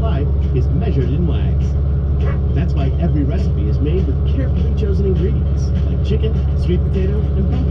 life is measured in wags. That's why every recipe is made with carefully chosen ingredients, like chicken, sweet potato, and pumpkin.